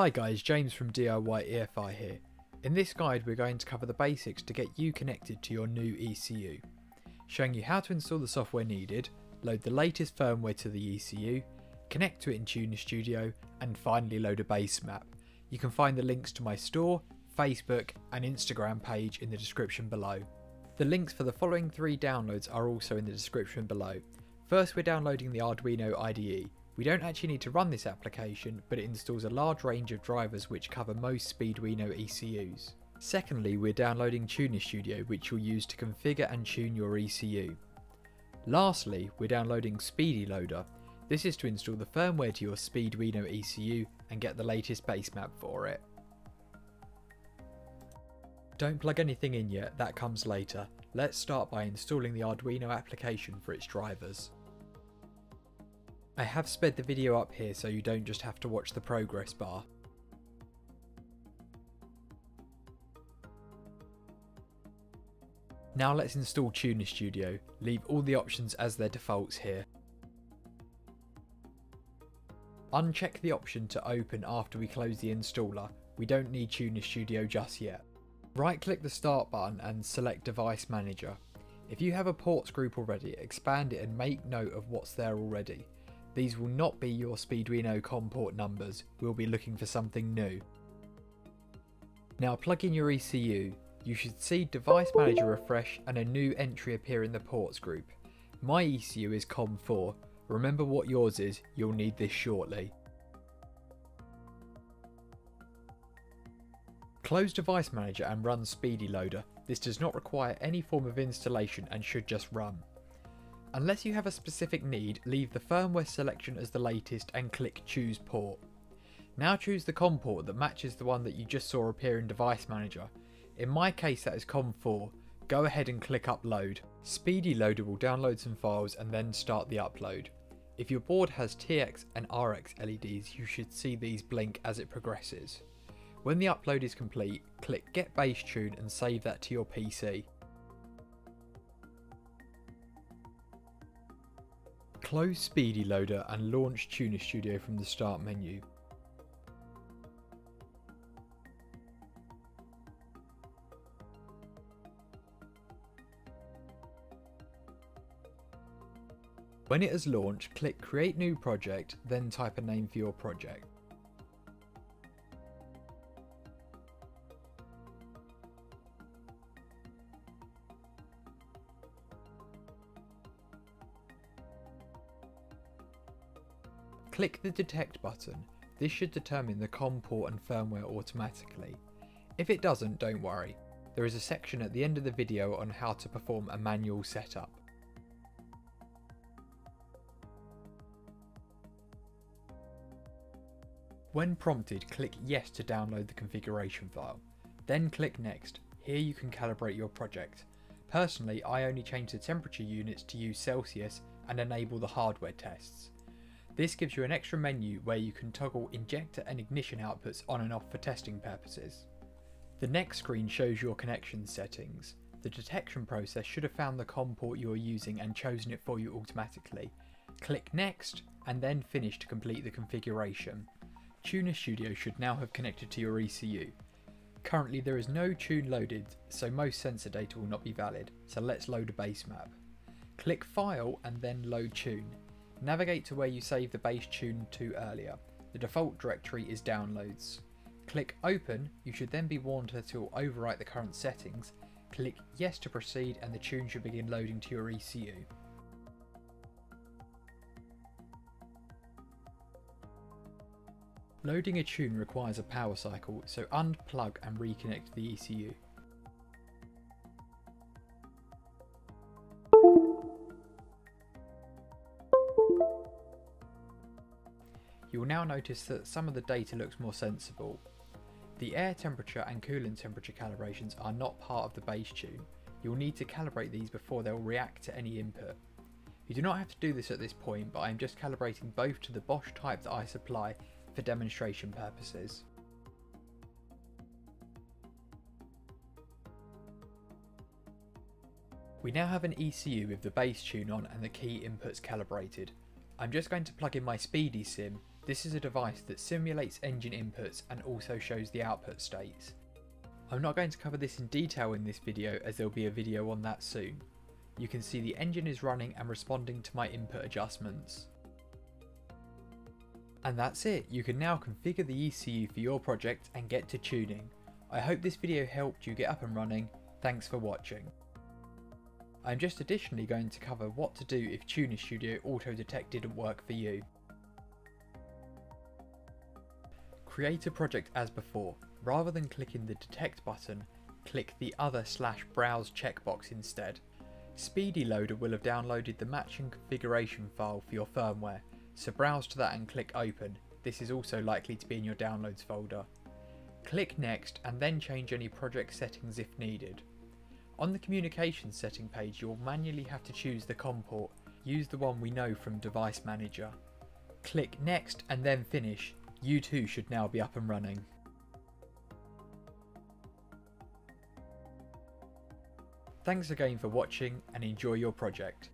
Hi guys, James from DIY EFI here. In this guide we're going to cover the basics to get you connected to your new ECU, showing you how to install the software needed, load the latest firmware to the ECU, connect to it in Tuner Studio, and finally load a base map. You can find the links to my store, Facebook and Instagram page in the description below. The links for the following three downloads are also in the description below. First we're downloading the Arduino IDE. We don't actually need to run this application, but it installs a large range of drivers which cover most Speeduino ECUs. Secondly, we're downloading Tuner Studio, which you'll use to configure and tune your ECU. Lastly, we're downloading Speedy Loader. This is to install the firmware to your Speeduino ECU and get the latest base map for it. Don't plug anything in yet, that comes later. Let's start by installing the Arduino application for its drivers. I have sped the video up here so you don't just have to watch the progress bar. Now let's install Tuner Studio, leave all the options as their defaults here. Uncheck the option to open after we close the installer, we don't need Tuner Studio just yet. Right click the start button and select device manager. If you have a ports group already, expand it and make note of what's there already. These will not be your Speeduino COM port numbers, we'll be looking for something new. Now plug in your ECU, you should see Device Manager refresh and a new entry appear in the ports group. My ECU is COM4, remember what yours is, you'll need this shortly. Close Device Manager and run Speedy Loader. This does not require any form of installation and should just run. Unless you have a specific need, leave the firmware selection as the latest and click Choose Port. Now choose the COM port that matches the one that you just saw appear in Device Manager. In my case that is COM4, go ahead and click Upload. Speedy Loader will download some files and then start the upload. If your board has TX and RX LEDs, you should see these blink as it progresses. When the upload is complete, click Get Base Tune and save that to your PC. Close Speedy Loader and launch Tuner Studio from the Start menu. When it has launched, click Create New Project, then type a name for your project. Click the Detect button. This should determine the COM port and firmware automatically. If it doesn't, don't worry. There is a section at the end of the video on how to perform a manual setup. When prompted, click Yes to download the configuration file. Then click Next. Here you can calibrate your project. Personally, I only change the temperature units to use Celsius and enable the hardware tests. This gives you an extra menu where you can toggle injector and ignition outputs on and off for testing purposes. The next screen shows your connection settings. The detection process should have found the COM port you are using and chosen it for you automatically. Click Next and then Finish to complete the configuration. Tuner Studio should now have connected to your ECU. Currently there is no tune loaded, so most sensor data will not be valid, so let's load a base map. Click File and then Load Tune. Navigate to where you saved the base tune to earlier. The default directory is Downloads. Click Open, you should then be warned that it will overwrite the current settings. Click Yes to proceed and the tune should begin loading to your ECU. Loading a tune requires a power cycle, so unplug and reconnect the ECU. You will now notice that some of the data looks more sensible. The air temperature and coolant temperature calibrations are not part of the base tune. You will need to calibrate these before they will react to any input. You do not have to do this at this point, but I am just calibrating both to the Bosch type that I supply for demonstration purposes. We now have an ECU with the base tune on and the key inputs calibrated. I'm just going to plug in my Speedy Sim This is a device that simulates engine inputs and also shows the output states. I'm not going to cover this in detail in this video as there will be a video on that soon. You can see the engine is running and responding to my input adjustments. And that's it, you can now configure the ECU for your project and get to tuning. I hope this video helped you get up and running, thanks for watching. I'm just additionally going to cover what to do if Tuner Studio Auto Detect didn't work for you. Create a project as before. Rather than clicking the detect button, click the other slash browse checkbox instead. Speedy Loader will have downloaded the matching configuration file for your firmware, so browse to that and click open. This is also likely to be in your downloads folder. Click next and then change any project settings if needed. On the communications setting page you'll manually have to choose the COM port, use the one we know from Device Manager. Click next and then finish, you too should now be up and running. Thanks again for watching and enjoy your project.